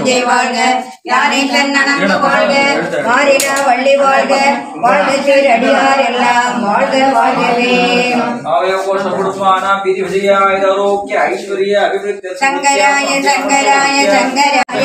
பூஜை வாழ்க யானை தன்னணங்கு வாழ்க மாறிடா வள்ளி வாழ்க வாழ்க சீரடியார் எல்லாம் வாழ்க வாழ்கவே அவயோகோஷ குடும்பானாं ஐஸ்வர்ய அபிவிருத்தி சங்கராய சங்கராய சங்கராய